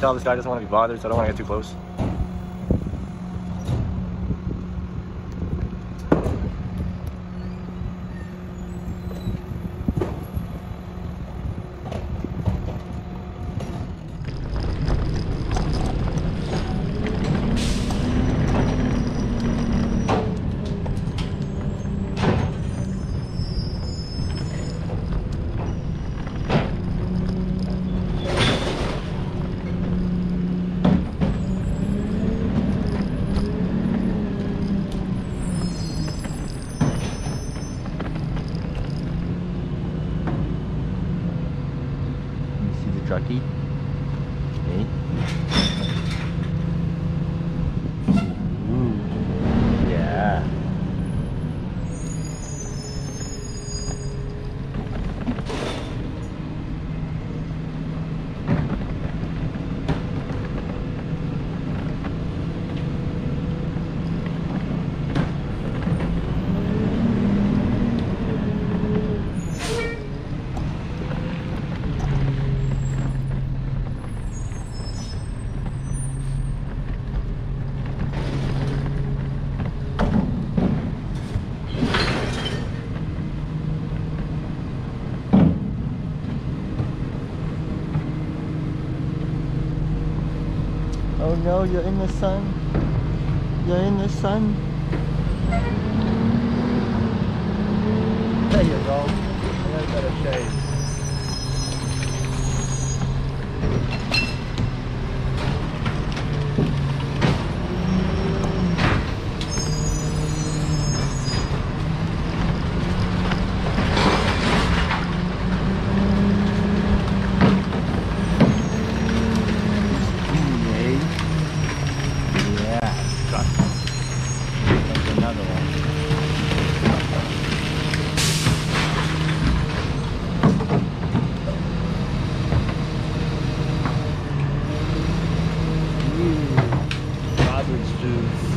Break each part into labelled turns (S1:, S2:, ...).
S1: tell this guy doesn't want to be bothered, so I don't want to get too close.
S2: You No, you're in the sun. You're in the sun. It's do.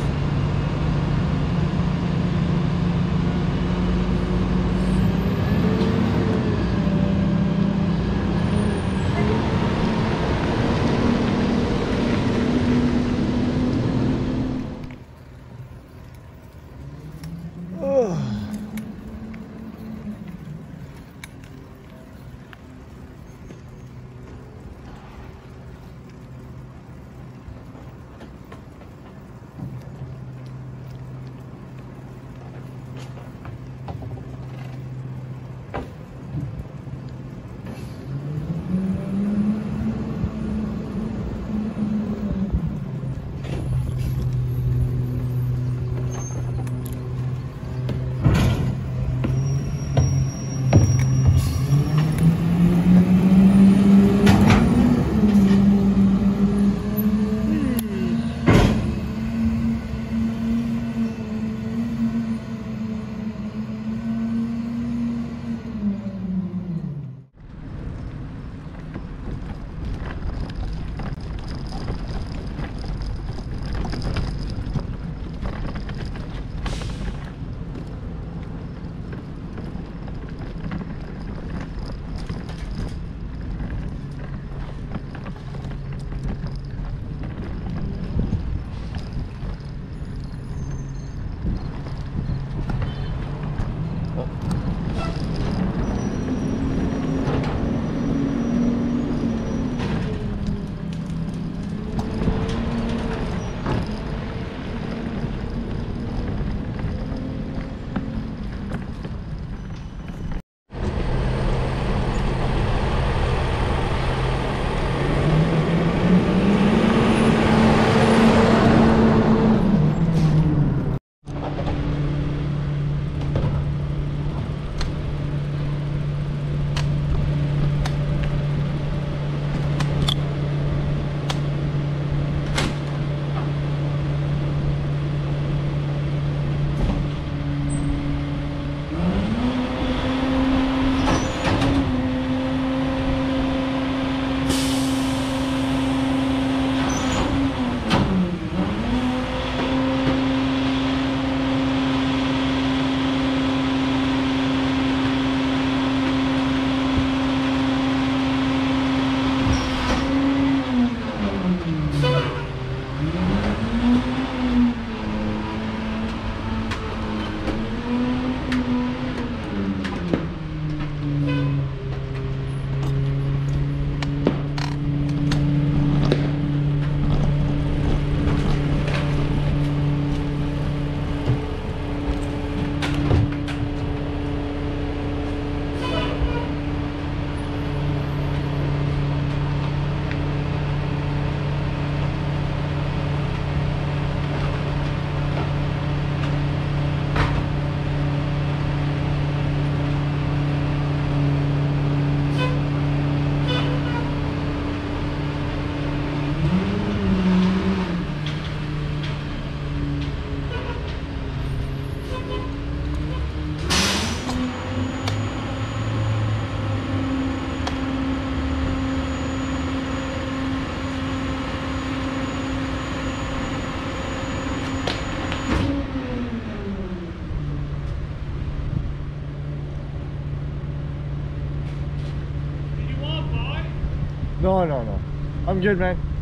S2: No, no, no. I'm good, man.